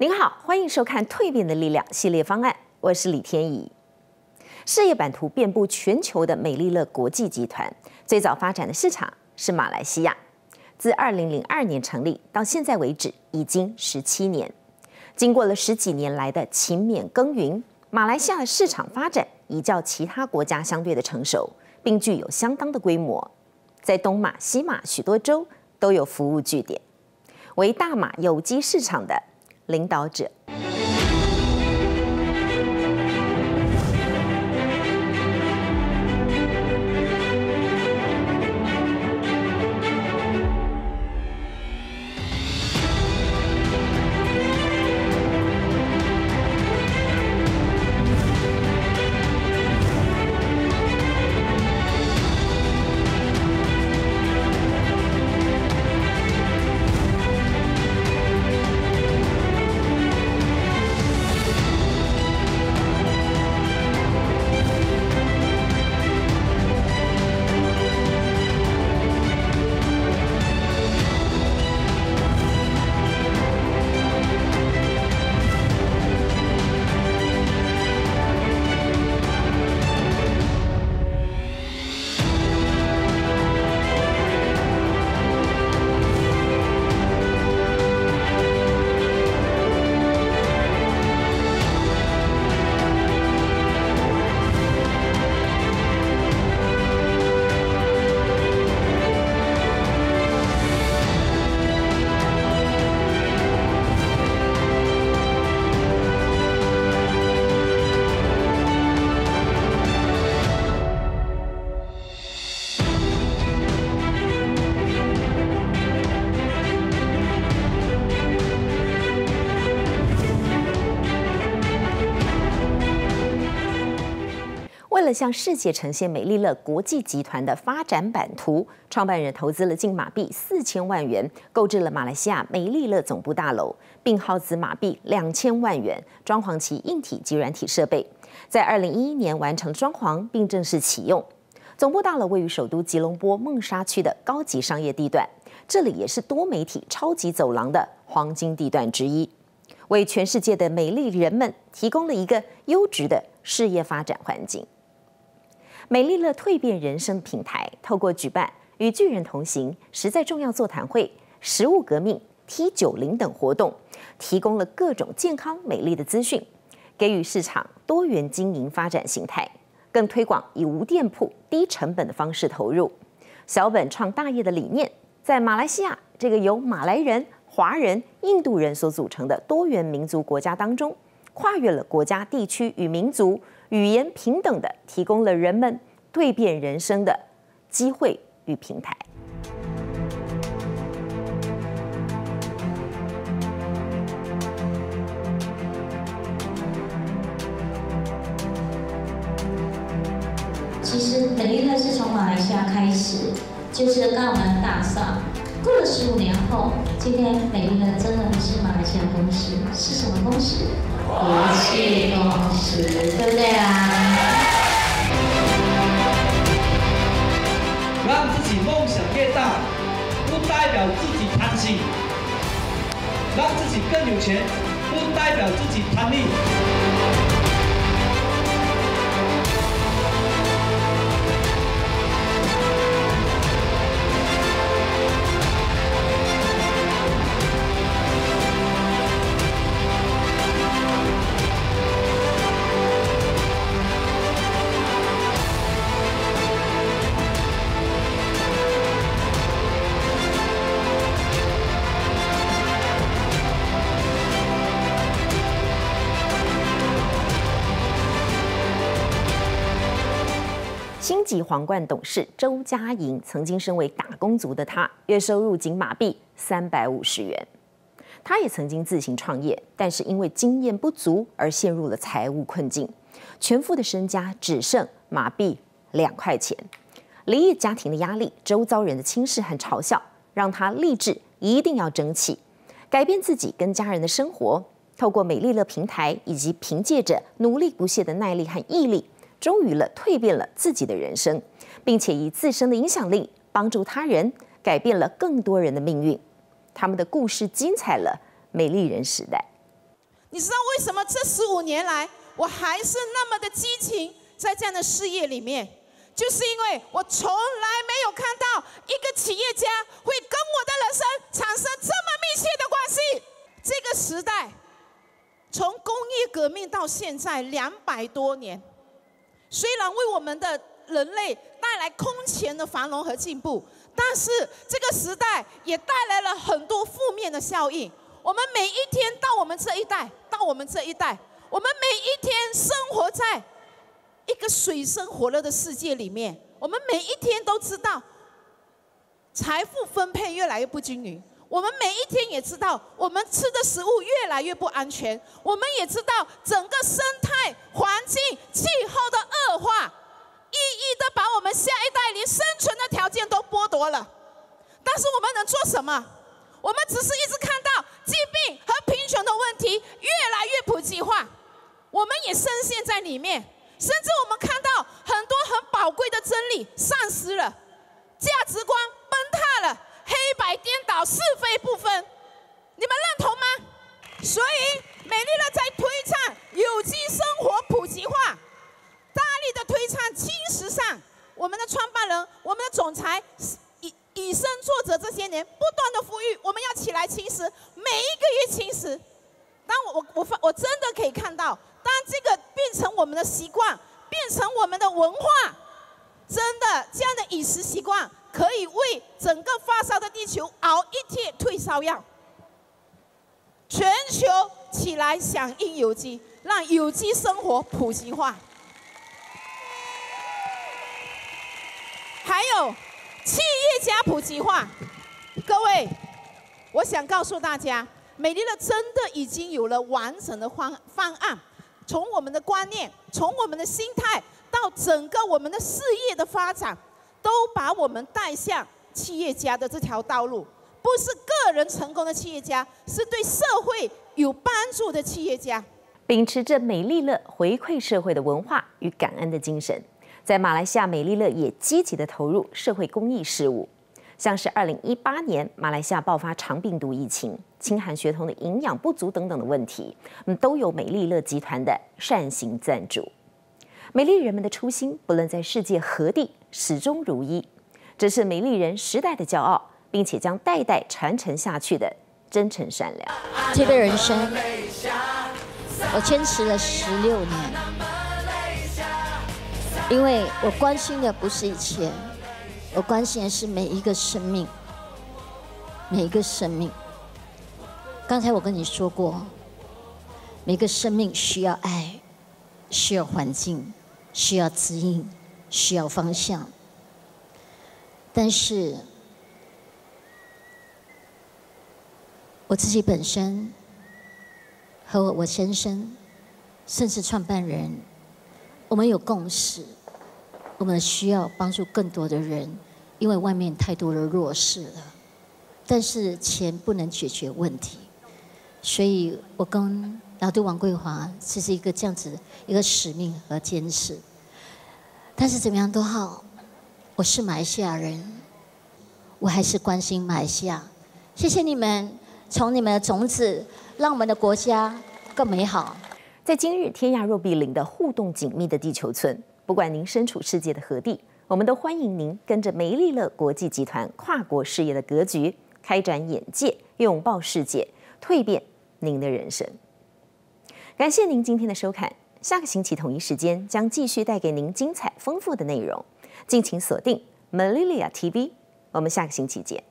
您好，欢迎收看《蜕变的力量》系列方案，我是李天怡。事业版图遍布全球的美利乐国际集团，最早发展的市场是马来西亚。自二零零二年成立到现在为止，已经十七年。经过了十几年来的勤勉耕耘，马来西亚的市场发展已较其他国家相对的成熟，并具有相当的规模。在东马、西马许多州都有服务据点，为大马有机市场的领导者。向世界呈现美利乐国际集团的发展版图，创办人投资了近马币四千万元，购置了马来西亚美利乐总部大楼，并耗资马币两千万元装潢其硬体及软体设备，在二零一一年完成装潢并正式启用。总部大楼位于首都吉隆坡孟沙区的高级商业地段，这里也是多媒体超级走廊的黄金地段之一，为全世界的美丽人们提供了一个优质的事业发展环境。美丽乐蜕变人生平台，透过举办与巨人同行、实在重要座谈会、食物革命、T 九零等活动，提供了各种健康美丽的资讯，给予市场多元经营发展形态，更推广以无店铺、低成本的方式投入小本创大业的理念，在马来西亚这个由马来人、华人、印度人所组成的多元民族国家当中，跨越了国家、地区与民族。语言平等的，提供了人们蜕变人生的机会与平台。其实美利乐是从马来西亚开始，就是刚我们大厦过了十五年后，今天美利乐真的不是马来西亚公司，是什么公司？国际公司，对不对啊？让自己梦想越大，不代表自己贪心；让自己更有钱，不代表自己贪利。星级皇冠董事周嘉莹曾经身为打工族的她，月收入仅马币三百五十元。她也曾经自行创业，但是因为经验不足而陷入了财务困境，全副的身家只剩马币两块钱。离异家庭的压力、周遭人的轻视和嘲笑，让她立志一定要争气，改变自己跟家人的生活。透过美丽乐平台，以及凭借着努力不懈的耐力和毅力。终于了，蜕变了自己的人生，并且以自身的影响力帮助他人，改变了更多人的命运。他们的故事精彩了美丽人时代。你知道为什么这十五年来我还是那么的激情在这样的事业里面？就是因为我从来没有看到一个企业家会跟我的人生产生这么密切的关系。这个时代，从工业革命到现在两百多年，虽然为我们的人类带来空前的繁荣和进步，但是这个时代也带来了很多负面的效应。我们每一天到我们这一代，到我们这一代，我们每一天生活在。一个水深火热的世界里面，我们每一天都知道财富分配越来越不均匀。我们每一天也知道，我们吃的食物越来越不安全。我们也知道，整个生态环境、气候的恶化，一一的把我们下一代连生存的条件都剥夺了。但是我们能做什么？我们只是一直看到疾病和贫穷的问题越来越普及化，我们也深陷在里面。甚至我们看到很多很宝贵的真理丧失了，价值观崩塌了，黑白颠是非不分，你们认同吗？所以美丽乐在推倡有机生活普及化，大力的推倡轻时尚。我们的创办人，我们的总裁以以身作则，这些年不断的呼吁我们要起来轻食，每一个月轻食。当我我我发我真的可以看到。当这个变成我们的习惯，变成我们的文化，真的这样的饮食习惯可以为整个发烧的地球熬一贴退烧药。全球起来响应有机，让有机生活普及化。还有企业家普及化，各位，我想告诉大家，美丽的真的已经有了完整的方方案。从我们的观念，从我们的心态，到整个我们的事业的发展，都把我们带向企业家的这条道路。不是个人成功的企业家，是对社会有帮助的企业家。秉持着美利乐回馈社会的文化与感恩的精神，在马来西亚，美利乐也积极的投入社会公益事务。像是二零一八年马来西亚爆发长病毒疫情、清寒学童的营养不足等等的问题，嗯，都有美丽乐集团的善行赞助。美丽人们的初心，不论在世界何地，始终如一，这是美丽人时代的骄傲，并且将代代传承下去的真诚善良。这个人生，我坚持了十六年，因为我关心的不是一切。我关心的是每一个生命，每一个生命。刚才我跟你说过，每个生命需要爱，需要环境，需要指引，需要方向。但是，我自己本身和我先生，甚至创办人，我们有共识。我们需要帮助更多的人，因为外面太多的弱势了。但是钱不能解决问题，所以我跟老杜王桂华这是一个这样子一个使命和坚持。但是怎么样都好，我是马来西亚人，我还是关心马来西亚。谢谢你们，从你们的种子，让我们的国家更美好。在今日天涯若比邻的互动紧密的地球村。不管您身处世界的何地，我们都欢迎您跟着梅利乐国际集团跨国事业的格局，开展眼界，拥抱世界，蜕变您的人生。感谢您今天的收看，下个星期同一时间将继续带给您精彩丰富的内容，敬请锁定 Melilia TV，我们下个星期见。